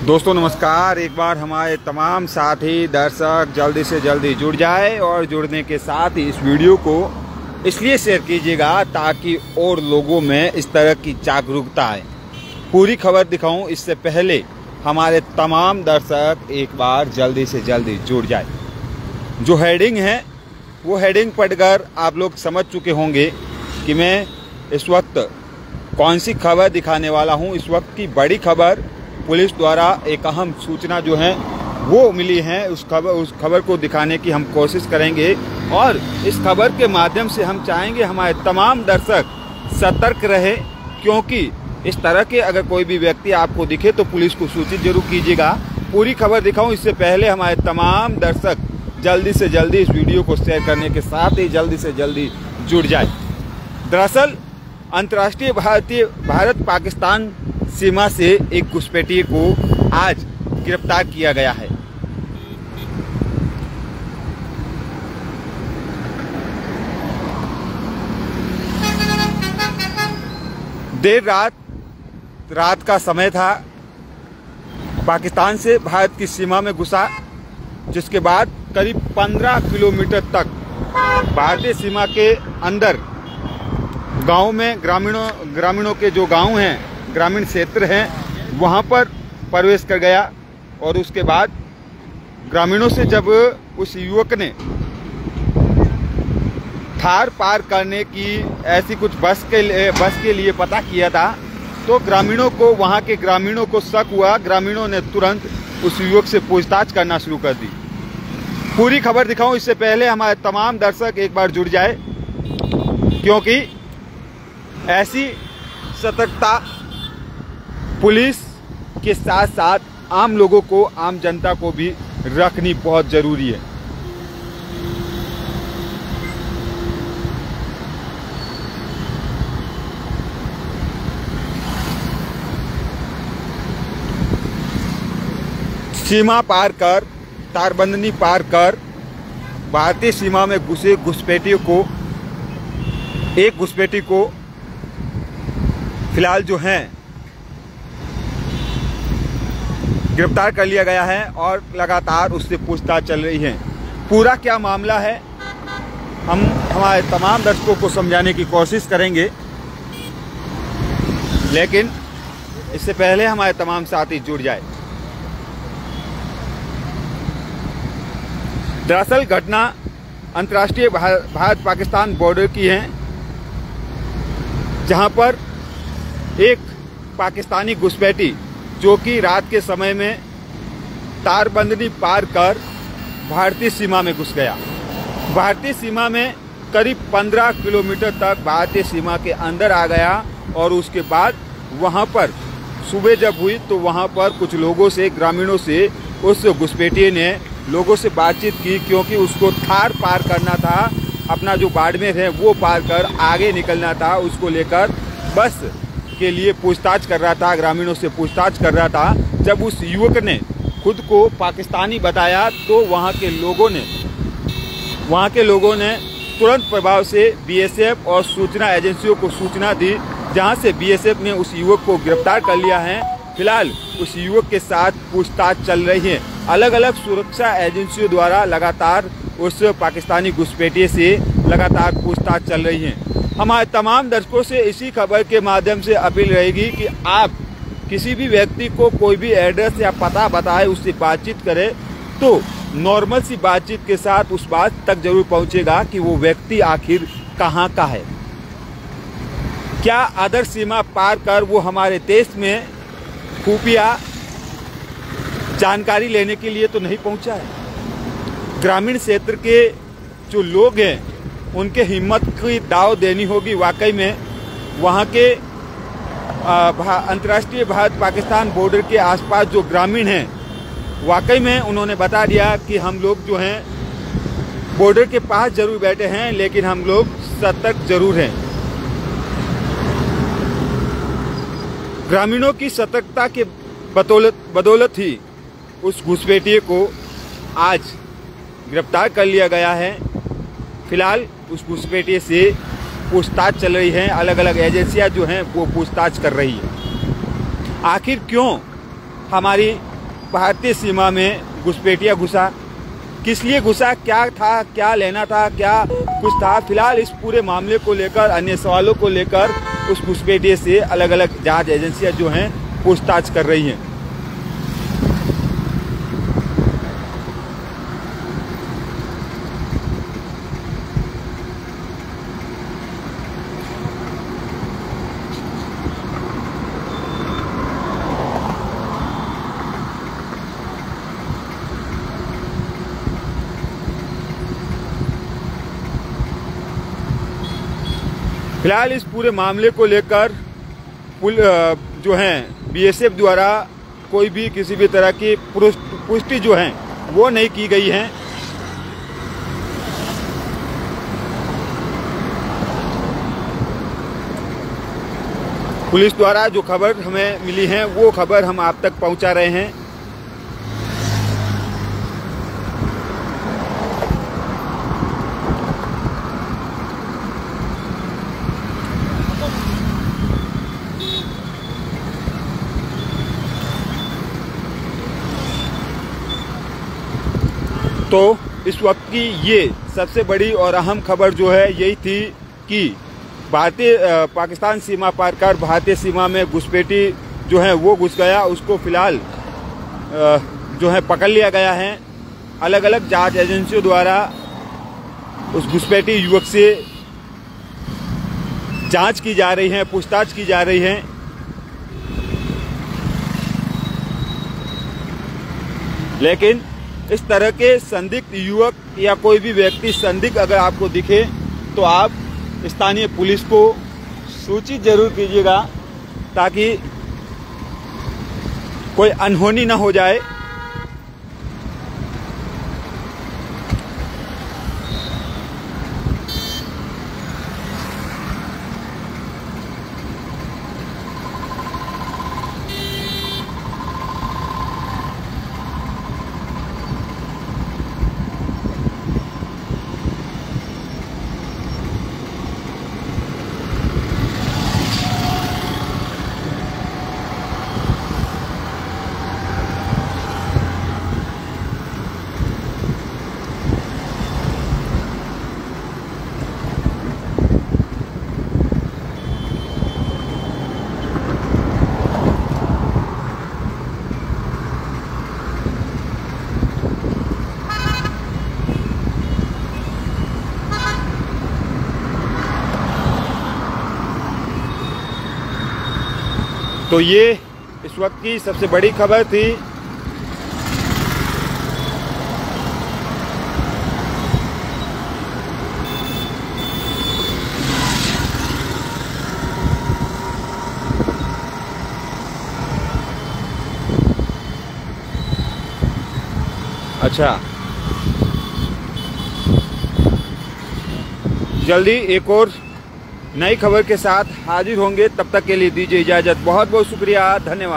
दोस्तों, नमस्कार। एक बार हमारे तमाम साथी, दर्शक जल्दी से जल्दी जुड़ जाए और जुड़ने के साथ ही इस वीडियो को इसलिए शेयर कीजिएगा ताकि और लोगों में इस तरह की जागरूकता आए। पूरी खबर दिखाऊँ, इससे पहले हमारे तमाम दर्शक एक बार जल्दी से जल्दी जुड़ जाए। जो हेडिंग है, वो हेडिंग पढ़कर आप लोग समझ चुके होंगे कि मैं इस वक्त कौन सी खबर दिखाने वाला हूँ। इस वक्त की बड़ी खबर पुलिस द्वारा एक अहम सूचना जो है, वो मिली है। उस खबर उस खबर को दिखाने की हम कोशिश करेंगे और इस खबर के माध्यम से हम चाहेंगे हमारे तमाम दर्शक सतर्क रहे, क्योंकि इस तरह के अगर कोई भी व्यक्ति आपको दिखे तो पुलिस को सूचित ज़रूर कीजिएगा। पूरी खबर दिखाऊँ, इससे पहले हमारे तमाम दर्शक जल्दी से जल्दी इस वीडियो को शेयर करने के साथ ही जल्दी से जल्दी जुड़ जाए। दरअसल, अंतर्राष्ट्रीय भारतीय भारत पाकिस्तान सीमा से एक घुसपैठिए को आज गिरफ़्तार किया गया है। देर रात रात का समय था। पाकिस्तान से भारत की सीमा में घुसा, जिसके बाद करीब 15 किलोमीटर तक भारतीय सीमा के अंदर गाँव में ग्रामीणों ग्रामीणों के जो गाँव हैं ग्रामीण क्षेत्र हैं, वहाँ पर प्रवेश कर गया और उसके बाद ग्रामीणों से जब उस युवक ने थार पार करने की ऐसी कुछ बस के लिए, बस के लिए पता किया था तो ग्रामीणों को, वहाँ के ग्रामीणों को शक हुआ। ग्रामीणों ने तुरंत उस युवक से पूछताछ करना शुरू कर दी। पूरी खबर दिखाऊँ, इससे पहले हमारे तमाम दर्शक एक बार जुड़ जाए, क्योंकि ऐसी सतर्कता पुलिस के साथ साथ आम लोगों को, आम जनता को भी रखनी बहुत ज़रूरी है। सीमा पार कर, तारबंदनी पार कर, भारतीय सीमा में घुसे घुसपैठियों को, एक घुसपैठी को फ़िलहाल जो हैं गिरफ़्तार कर लिया गया है और लगातार उससे पूछताछ चल रही है। पूरा क्या मामला है, हम हमारे तमाम दर्शकों को समझाने की कोशिश करेंगे। लेकिन इससे पहले हमारे तमाम साथी जुड़ जाए। दरअसल घटना अंतर्राष्ट्रीय भारत पाकिस्तान बॉर्डर की है, जहाँ पर एक पाकिस्तानी घुसपैठी जो कि रात के समय में तारबंदनी पार कर भारतीय सीमा में घुस गया। भारतीय सीमा में करीब 15 किलोमीटर तक भारतीय सीमा के अंदर आ गया और उसके बाद वहाँ पर सुबह जब हुई तो वहाँ पर कुछ लोगों से, ग्रामीणों से, उस घुसपैठिए ने लोगों से बातचीत की क्योंकि उसको थार पार करना था। अपना जो बाड़मेर है वो पार कर आगे निकलना था, उसको लेकर बस के लिए पूछताछ कर रहा था, ग्रामीणों से पूछताछ कर रहा था। जब उस युवक ने खुद को पाकिस्तानी बताया तो वहाँ के लोगों ने, वहाँ के लोगों ने तुरंत प्रभाव से बीएसएफ और सूचना एजेंसियों को सूचना दी, जहाँ से बीएसएफ ने उस युवक को गिरफ़्तार कर लिया है। फ़िलहाल उस युवक के साथ पूछताछ चल रही है। अलग अलग सुरक्षा एजेंसियों द्वारा लगातार उस पाकिस्तानी घुसपैठिए से लगातार पूछताछ चल रही है। हमारे तमाम दर्शकों से इसी खबर के माध्यम से अपील रहेगी कि आप किसी भी व्यक्ति को कोई भी एड्रेस या पता बताए, उससे बातचीत करें तो नॉर्मल सी बातचीत के साथ उस बात तक ज़रूर पहुंचेगा कि वो व्यक्ति आखिर कहाँ का है। क्या अदर सीमा पार कर वो हमारे देश में खुफिया जानकारी लेने के लिए तो नहीं पहुँचा है? ग्रामीण क्षेत्र के जो लोग हैं उनके हिम्मत की दाव देनी होगी। वाकई में वहाँ के अंतर्राष्ट्रीय भारत पाकिस्तान बॉर्डर के आसपास जो ग्रामीण हैं, वाकई में उन्होंने बता दिया कि हम लोग जो हैं बॉर्डर के पास ज़रूर बैठे हैं, लेकिन हम लोग सतर्क ज़रूर हैं। ग्रामीणों की सतर्कता के बदौलत बदौलत ही उस घुसपैठिए को आज गिरफ़्तार कर लिया गया है। फ़िलहाल उस घुसपैठिए से पूछताछ चल रही है। अलग अलग एजेंसियाँ जो हैं, वो पूछताछ कर रही है। आखिर क्यों हमारी भारतीय सीमा में घुसपैठिया घुसा? किस लिए घुसा? क्या था? क्या लेना था? क्या कुछ था? फ़िलहाल इस पूरे मामले को लेकर, अन्य सवालों को लेकर उस घुसपैठिए से अलग अलग जाँच एजेंसियाँ जो हैं, पूछताछ कर रही हैं। फ़िलहाल इस पूरे मामले को लेकर जो हैं, बीएसएफ द्वारा कोई भी किसी भी तरह की पुष्टि जो है, वो नहीं की गई है। पुलिस द्वारा जो खबर हमें मिली है, वो खबर हम आप तक पहुँचा रहे हैं। तो इस वक्त की ये सबसे बड़ी और अहम खबर जो है, यही थी कि भारतीय पाकिस्तान सीमा पार कर भारतीय सीमा में घुसपैठी जो है वो घुस गया। उसको फ़िलहाल जो है पकड़ लिया गया है। अलग अलग जाँच एजेंसियों द्वारा उस घुसपैठी युवक से जाँच की जा रही है, पूछताछ की जा रही है। लेकिन इस तरह के संदिग्ध युवक या कोई भी व्यक्ति संदिग्ध अगर आपको दिखे तो आप स्थानीय पुलिस को सूचित ज़रूर कीजिएगा ताकि कोई अनहोनी ना हो जाए। तो ये इस वक्त की सबसे बड़ी खबर थी। अच्छा। जल्दी एक और नई खबर के साथ हाजिर होंगे तब तक के लिए दीजिए इजाज़त। बहुत बहुत शुक्रिया, धन्यवाद।